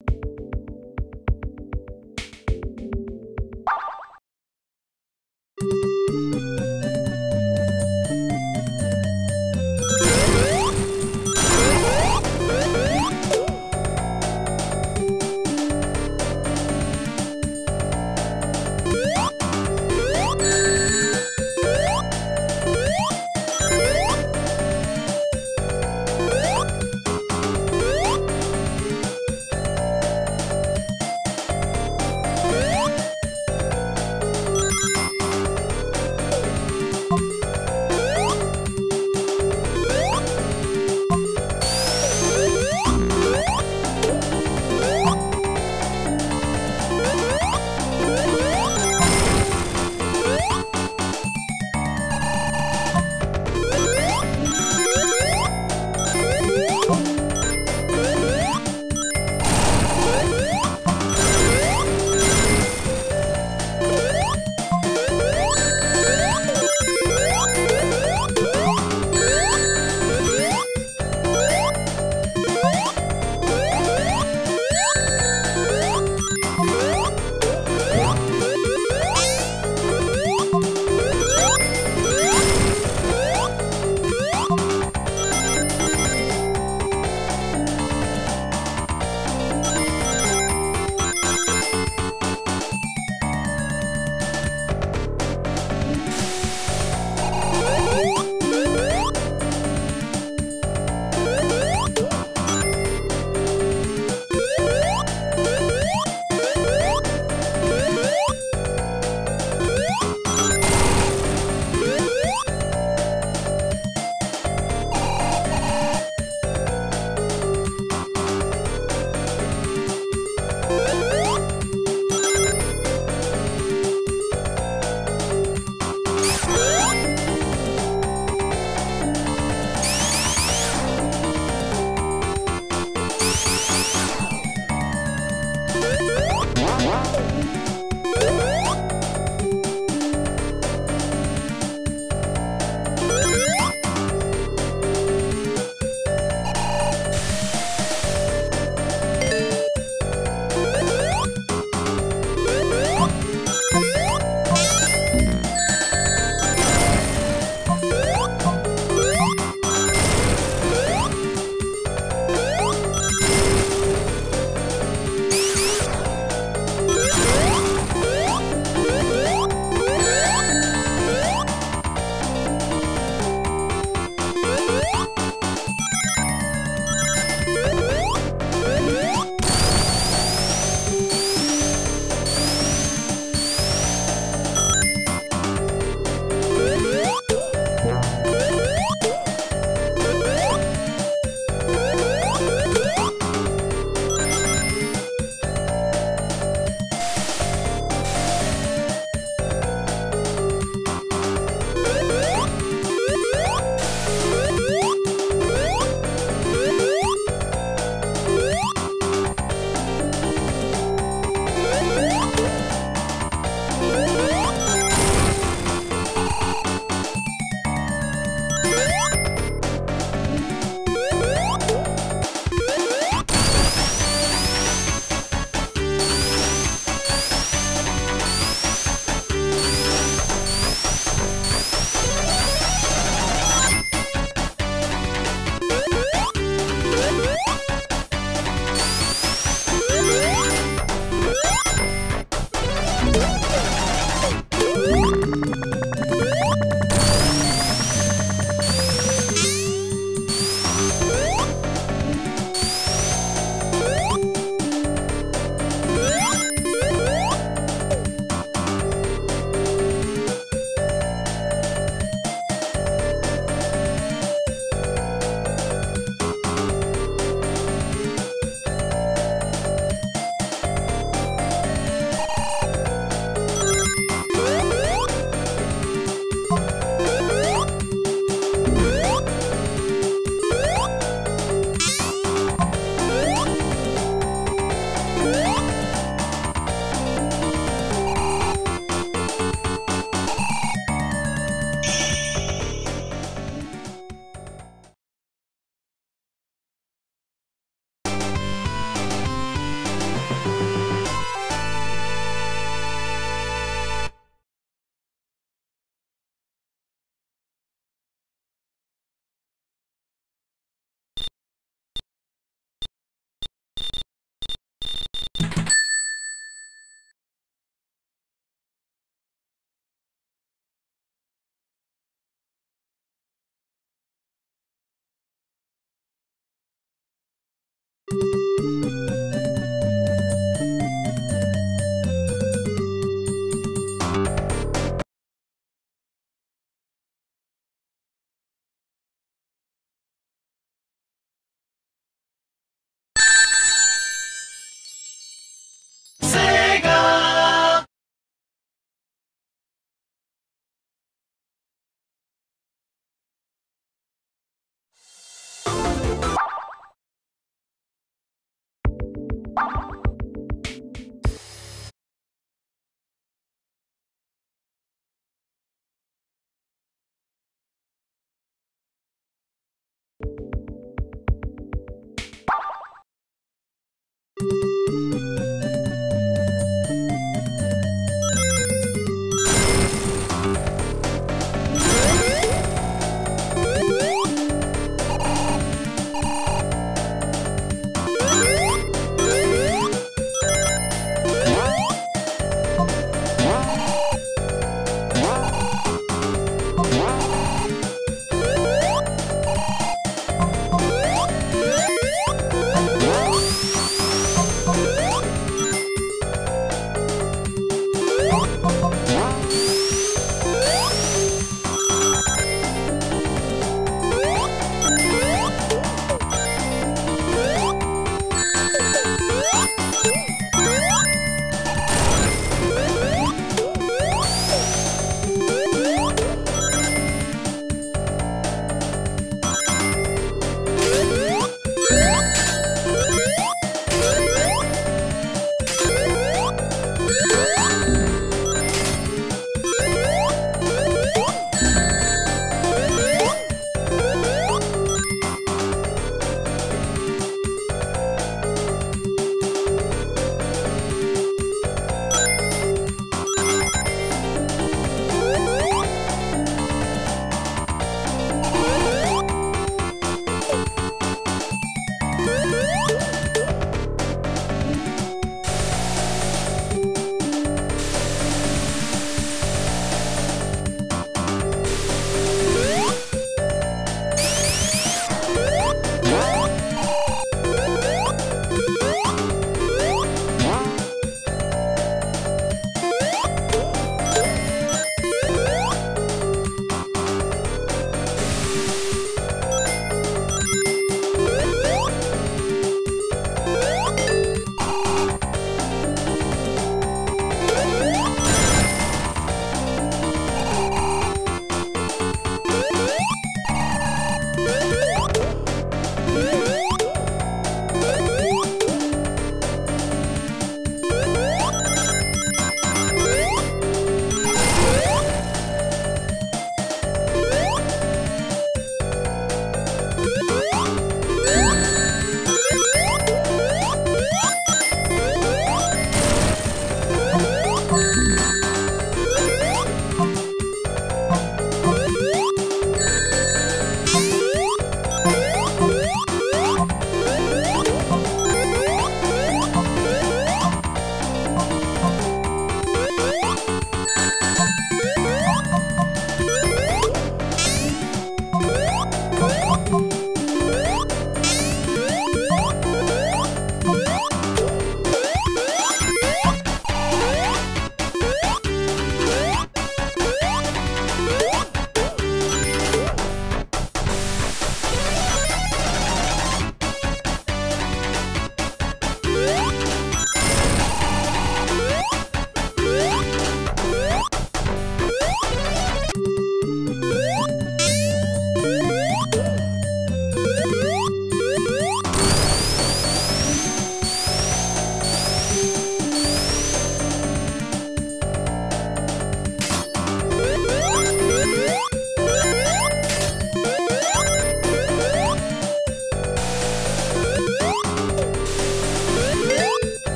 you